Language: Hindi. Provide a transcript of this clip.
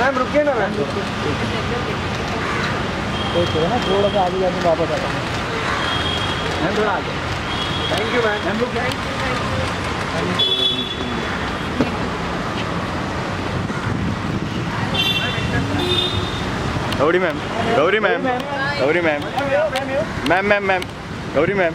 मैम रुकिए ना मैम। तो ना थोड़ा सा आगे जाके वापस आता हूँ। मैम थोड़ा आगे। Thank you ma'am. मैम रुक Gauri ma'am Gauri ma'am. Gauri ma'am. Ma'am ma'am ma'am Gauri ma'am.